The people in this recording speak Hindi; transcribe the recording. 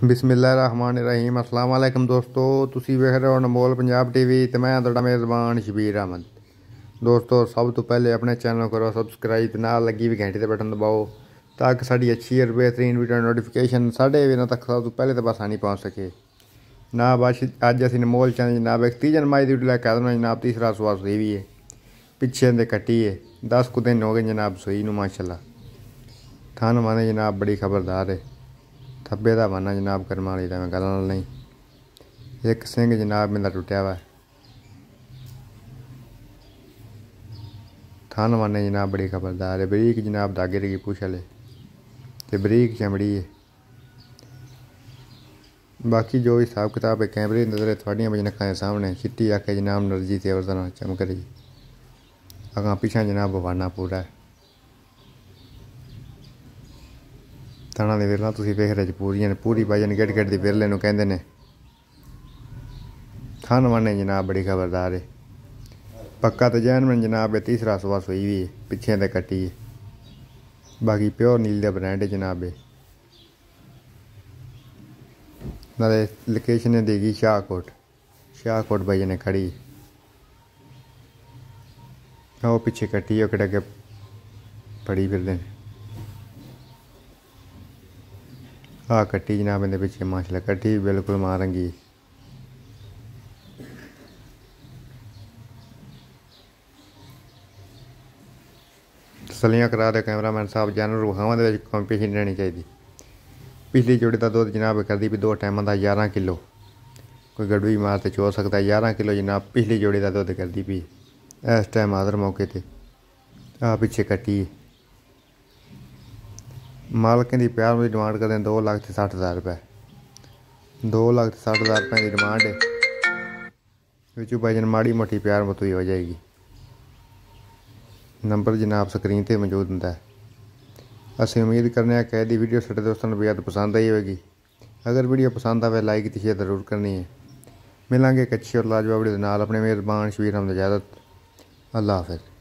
ਬਿਸਮਿਲ੍ਲਾਹਿਰਰਹਿਮਾਨਿਰਰਹੀਮ ਅਸਲਾਮ ਵਾਲੇਕਮ ਦੋਸਤੋ ਤੁਸੀਂ ਵੇਖ ਰਹੇ ਹੋ ਅਨਮੋਲ ਪੰਜਾਬ ਟੀਵੀ ਤੇ ਮੈਂ ਤੁਹਾਡਾ ਮੇਜ਼ਬਾਨ ਸ਼ਬੀਰ ਅਹਿਮਦ ਦੋਸਤੋ ਸਭ ਤੋਂ ਪਹਿਲੇ ਆਪਣੇ ਚੈਨਲ ਨੂੰ ਕਰੋ ਸਬਸਕ੍ਰਾਈਬ ਤੇ ਨਾਲ ਲੱਗੀ ਵੀ ਘੰਟੀ ਦੇ ਬਟਨ ਦਬਾਓ ਤਾਂ ਕਿ ਸਾਡੀ ਅੱਛੀ ਔਰ ਬਿਹਤਰੀਨ ਵੀਡੀਓ ਨੋਟੀਫਿਕੇਸ਼ਨ ਸਾਡੇ ਵੀਰਾਂ ਤੱਕ ਸਭ ਤੋਂ ਪਹਿਲੇ ਤੇ ਬਸਾਨੀ ਪਹੁੰਚ ਸਕੇ ਨਾ ਬਸ ਅੱਜ ਅਸੀਂ ਅਨਮੋਲ ਚੈਨਲ ਜਨਾਬ ਇੱਕ ਤੀਜਨ ਮਾਈ ਦੀ ਵੀਡੀਓ ਲੈ ਕੇ ਆਦਨਾ ਜਨਾਬ ਤੀਸਰਾ ਸਵਾਸ ਹੋਈ ਵੀ ਹੈ ਪਿੱਛੇ ਦੇ ਕੱਟੀ ਹੈ 10 ਕੁ ਦਿਨ ਹੋ ਗਏ ਜਨਾਬ ਸੋਈ ਨੂੰ ਮਾਸ਼ਾਅੱਲਾ ਥਾਨ ਮਾਨੇ ਜਨਾਬ ਬੜੀ ਖਬਰਦਾਰ ਹੈ थब्बे का बहाना जनाब करमाली दा मैं गल नहीं एक सिंह जनाब मेरा टुटिया वा थन थान वाने जनाब बड़ी खबरदार है बरीक जनाब दागे की पूछ ले तो बरीक चमड़ी है बाकी जो हिसाब किताब है कैमरे नज़र थोड़ियाँ बजन अखा सामने चिट्टी आके जनाब नर्जी तेवर तरह चमक रही अगर पिछा जनाब बहाना पूरा है ਪੂਰਾ ਹੈ ਥਾਣਾ ਦੇ ਵਿਰਲਾ ਤੁਸੀਂ ਵੇਖ ਰਹੇ ਜੀ ਪੂਰੀਆਂ ਪੂਰੀ ਵਜਨ ਗਿੱਟ ਗਿੱਟ ਦੀ ਵਿਰਲੇ ਨੂੰ ਕਹਿੰਦੇ ਨੇ ਖਾਨ ਵਾਨੇ ਜਨਾਬ ਬੜੀ ਖਬਰਦਾਰ ਹੈ ਪੱਕਾ ਤੇ ਜੈਨਮਨ ਜਨਾਬ ਇਹ ਤੀਸਰਾ ਸਵਾਸ ਹੋਈ ਵੀ ਪਿੱਛੇ ਤੇ ਕੱਟੀ ਹੈ ਬਾਕੀ ਪਿਓਰ ਨੀਲ ਦਾ ਬ੍ਰਾਂਡ ਹੈ ਜਨਾਬ ਇਹ ਨਾਲੇ ਲੋਕੇਸ਼ਨ ਦੇਗੀ ਸ਼ਾਹਕੋਟ ਸ਼ਾਹਕੋਟ ਭਾਈ ਨੇ ਖੜੀ ਉਹ ਪਿੱਛੇ ਕੱਟੀ ਉਹ ਕਿਹੜਾ ਕਿ ਪੜੀ ਫਿਰਦੇ ਨੇ ਆ ਕੱਟੀ ਜਨਾਬ ਇਹਦੇ ਪਿੱਛੇ ਮਾਸ਼ਾਅੱਲਾ ਕੱਟੀ ਬਿਲਕੁਲ ਮਾਰੰਗੀ ਤਸਲੀਆਂ ਕਰਾ ਦੇ ਕੈਮਰਾਮੈਨ ਸਾਹਿਬ ਜਾਨਵਰ ਵਿਖਾਵਾਂ ਦੇ ਵਿੱਚ ਕੰਪੀਟੀਸ਼ਨ ਰਹਿਣੀ ਚਾਹੀਦੀ ਪਿਛਲੀ ਜੋੜੀ ਦਾ ਦੁੱਧ ਜਨਾਬ ਕਰਦੀ ਵੀ ਦੋ ਟਾਈਮਾਂ ਦਾ 11 ਕਿਲੋ ਕੋਈ ਗੜੂਈ ਮਾਰ ਤੇ ਚੋ ਸਕਦਾ 11 ਕਿਲੋ ਜਨਾਬ ਪਿਛਲੀ ਜੋੜੀ ਦਾ ਦੁੱਧ ਕਰਦੀ ਵੀ ਇਸ ਟਾਈਮ ਆਦਰ ਮੌਕੇ ਤੇ ਆ ਪਿੱਛੇ ਕੱਟੀ मालक की प्यार में डिमांड करदे दो लाख से साठ हज़ार रुपये दो लख से सट्ठ हज़ार रुपये की डिमांड है। बिचू भाई माड़ी मोटी प्यार मत हो जाएगी। नंबर जनाब स्क्रीन पर मौजूद होंगे असं उम्मीद करने कि वीडियो साढ़े दोस्तों को बेहद पसंद आई होगी। अगर वीडियो पसंद आए लाइक तो शेयर ज़रूर करनी है। मिलेंगे एक अच्छी और लाजवाबड़ी अपने मेहरबान शबीर हमद इजाज़त। अल्लाह हाफिज़।